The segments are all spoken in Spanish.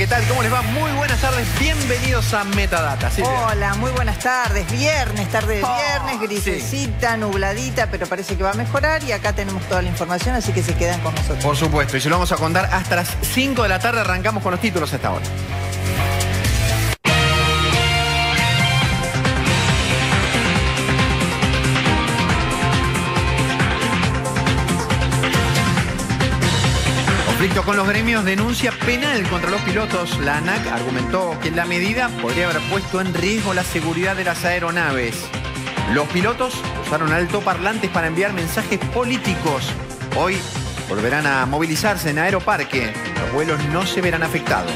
¿qué tal? ¿Cómo les va? Muy buenas tardes, bienvenidos a Metadata. Hola, muy buenas tardes. Viernes, tarde de Oh, viernes, grisecita, nubladita, pero parece que va a mejorar y acá tenemos toda la información, así que se quedan con nosotros. Por supuesto, y se lo vamos a contar hasta las 5 de la tarde, arrancamos con los títulos hasta ahora. Con los gremios denuncia penal contra los pilotos. La ANAC argumentó que la medida podría haber puesto en riesgo la seguridad de las aeronaves. Los pilotos usaron altoparlantes para enviar mensajes políticos. Hoy volverán a movilizarse en Aeroparque. Los vuelos no se verán afectados.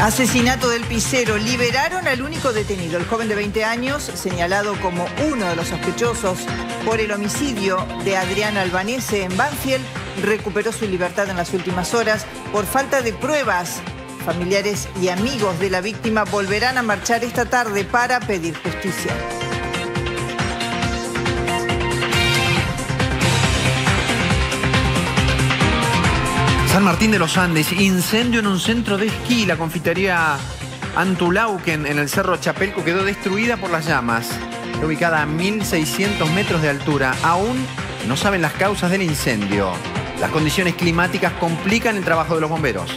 Asesinato del Picero. Liberaron al único detenido, el joven de 20 años, señalado como uno de los sospechosos por el homicidio de Adrián Albanese en Banfield. Recuperó su libertad en las últimas horas por falta de pruebas. Familiares y amigos de la víctima volverán a marchar esta tarde para pedir justicia. San Martín de los Andes, incendio en un centro de esquí. La confitería Antulauken en el Cerro Chapelco quedó destruida por las llamas. Ubicada a 1.600 metros de altura. Aún no saben las causas del incendio. Las condiciones climáticas complican el trabajo de los bomberos.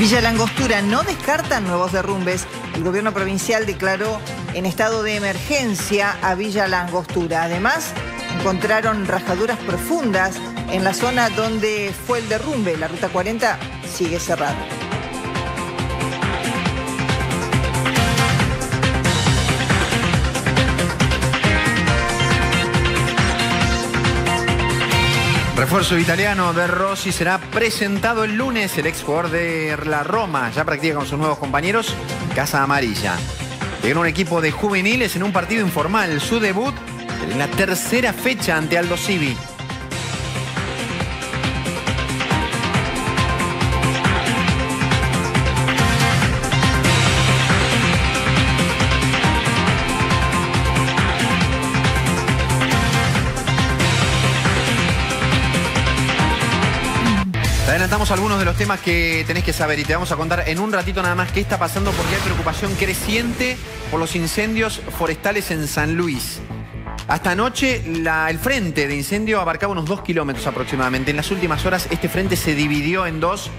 Villa Langostura no descartan nuevos derrumbes. El gobierno provincial declaró en estado de emergencia a Villa Langostura. Además, encontraron rajaduras profundas en la zona donde fue el derrumbe. La ruta 40 sigue cerrada. Refuerzo italiano de Rossi será presentado el lunes. El ex jugador de la Roma ya practica con sus nuevos compañeros Casa Amarilla. Llegó un equipo de juveniles en un partido informal. Su debut en la tercera fecha ante Aldo Civi. Adelantamos algunos de los temas que tenés que saber y te vamos a contar en un ratito nada más qué está pasando porque hay preocupación creciente por los incendios forestales en San Luis. Hasta anoche el frente de incendio abarcaba unos dos kilómetros aproximadamente. En las últimas horas este frente se dividió en dos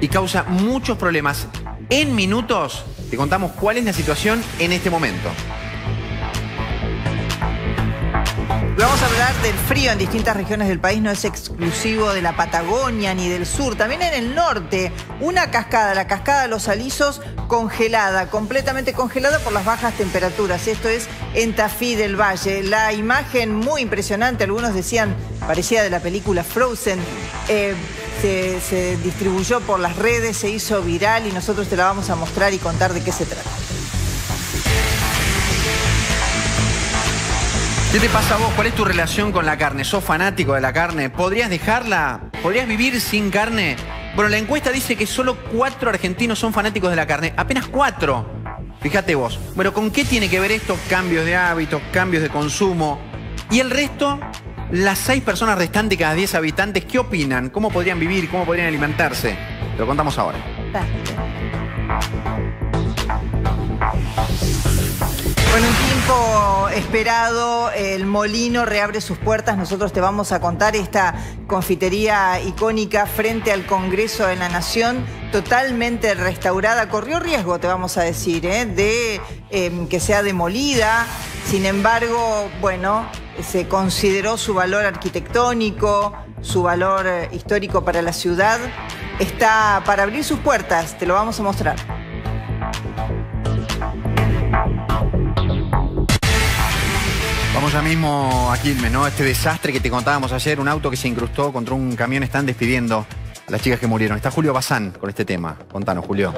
y causa muchos problemas. En minutos te contamos cuál es la situación en este momento. Vamos a hablar del frío en distintas regiones del país, no es exclusivo de la Patagonia ni del sur, también en el norte. Una cascada, la cascada de los Alisos, congelada, completamente congelada por las bajas temperaturas. Esto es en Tafí del Valle. La imagen muy impresionante, algunos decían, parecía de la película Frozen. eh, se, se distribuyó por las redes, se hizo viral y nosotros te la vamos a mostrar y contar de qué se trata. ¿Qué te pasa a vos? ¿Cuál es tu relación con la carne? ¿Sos fanático de la carne? ¿Podrías dejarla? ¿Podrías vivir sin carne? Bueno, la encuesta dice que solo cuatro argentinos son fanáticos de la carne. Apenas cuatro. Fíjate vos. Bueno, ¿con qué tiene que ver esto? Cambios de hábitos, cambios de consumo. Y el resto, las seis personas restantes cada 10 habitantes, ¿qué opinan? ¿Cómo podrían vivir? ¿Cómo podrían alimentarse? Te lo contamos ahora. Bueno, un tiempo esperado, el molino reabre sus puertas. Nosotros te vamos a contar esta confitería icónica frente al Congreso de la Nación, totalmente restaurada. Corrió riesgo, te vamos a decir, ¿eh? de eh, que sea demolida. Sin embargo, bueno, se consideró su valor arquitectónico, su valor eh, histórico para la ciudad. Está para abrir sus puertas, te lo vamos a mostrar. Ya mismo a ¿no? Este desastre que te contábamos ayer, un auto que se incrustó contra un camión, están despidiendo a las chicas que murieron. Está Julio Bazán con este tema. Contanos, Julio.